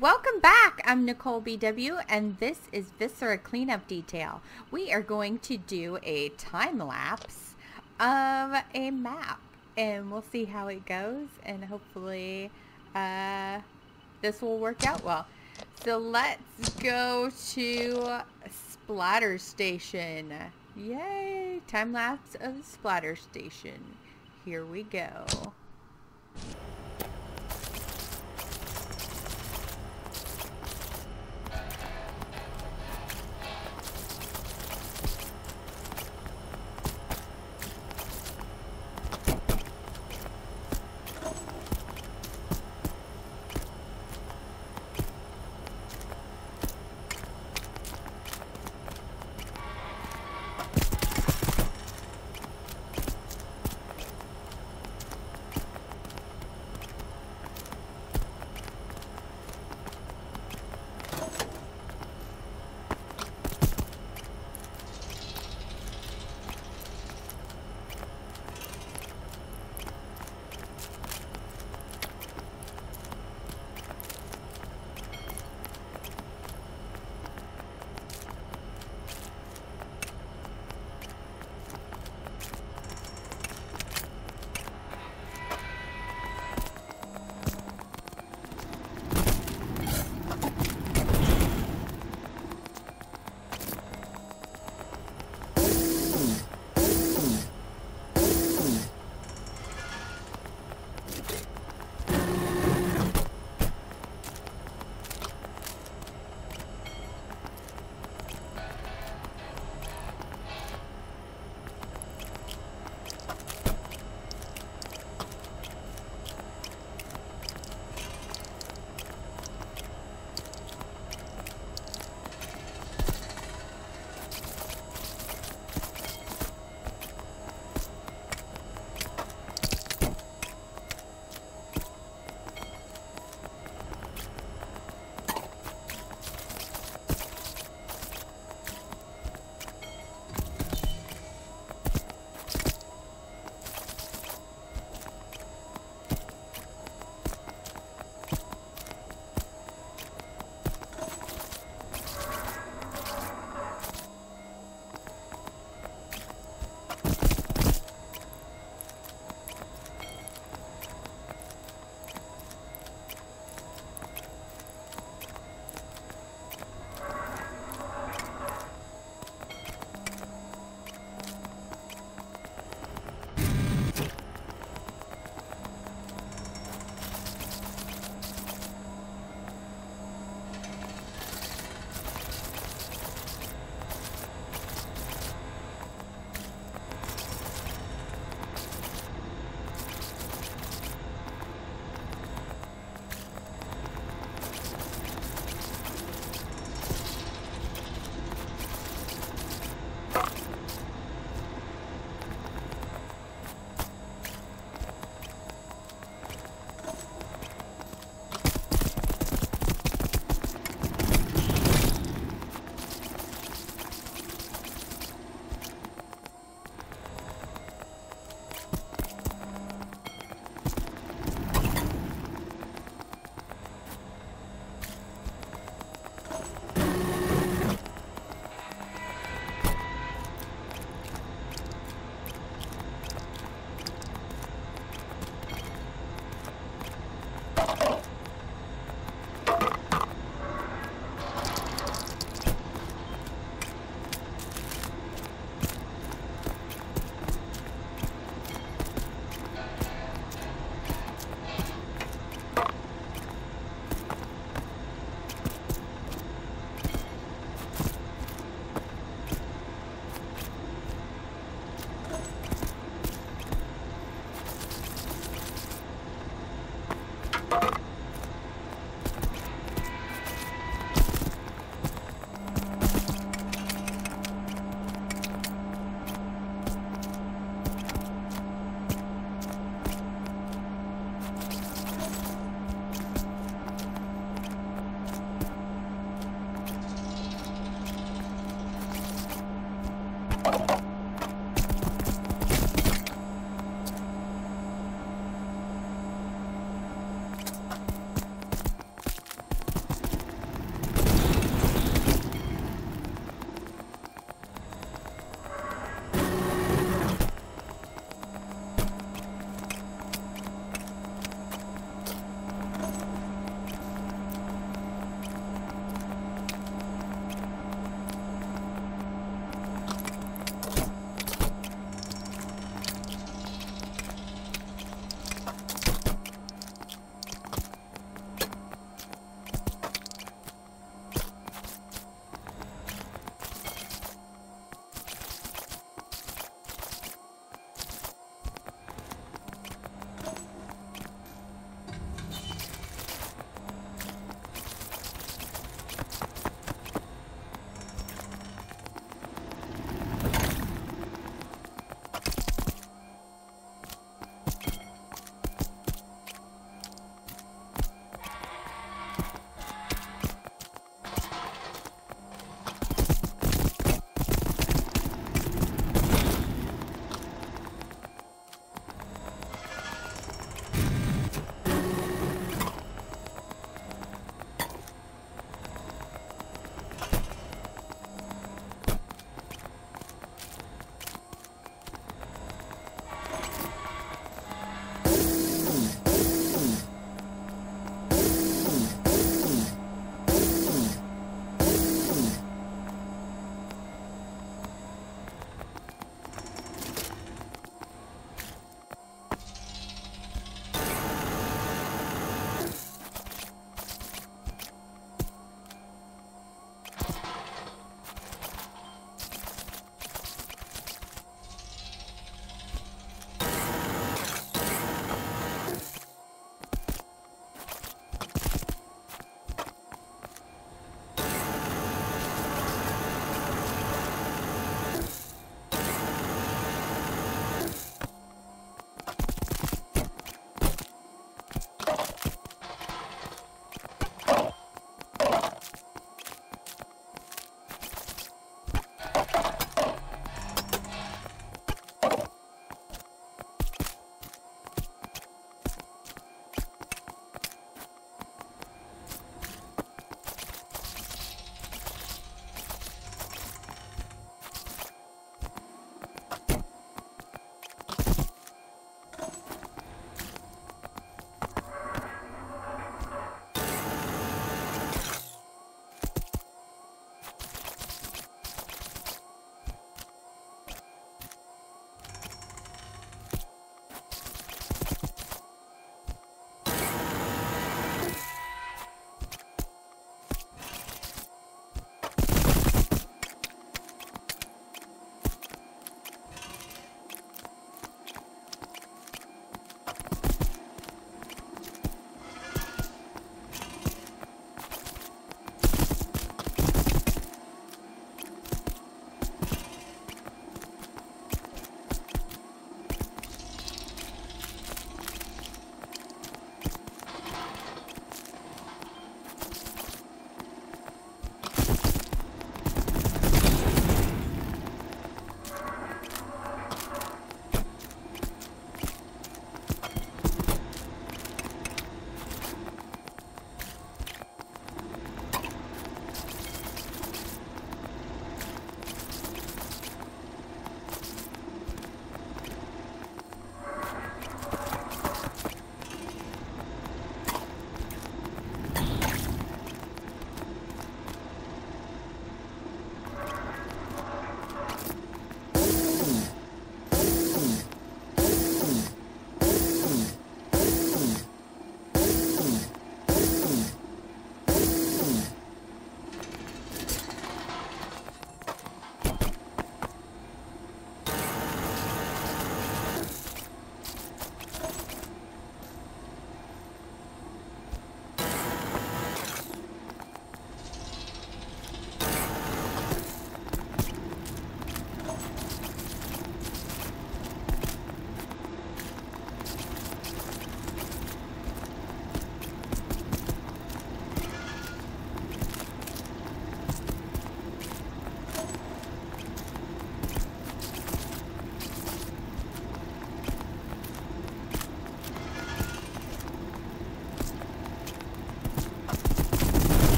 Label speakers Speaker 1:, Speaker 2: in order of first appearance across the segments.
Speaker 1: Welcome back. I'm Nicole BW and this is Viscera Cleanup Detail. We are going to do a time lapse of a map and we'll see how it goes and hopefully uh, this will work out well. So let's go to Splatter Station. Yay! Time lapse of Splatter Station. Here we go.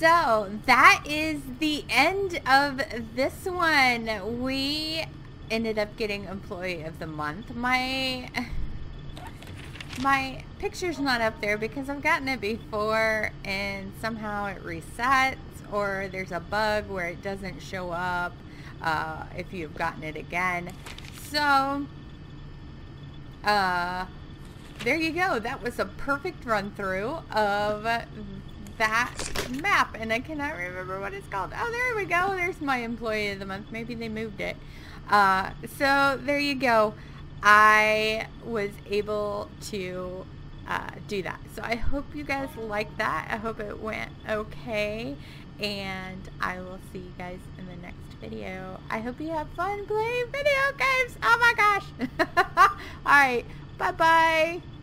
Speaker 1: So that is the end of this one. We ended up getting employee of the month. My my picture's not up there because I've gotten it before and somehow it resets or there's a bug where it doesn't show up uh, if you've gotten it again. So, uh, there you go. That was a perfect run through of that map and I cannot remember what it's called. Oh, there we go. There's my employee of the month. Maybe they moved it. Uh, so there you go. I was able to uh, do that. So I hope you guys like that. I hope it went okay. And I will see you guys in the next video. I hope you have fun playing video games. Oh my gosh. Alright. Bye-bye.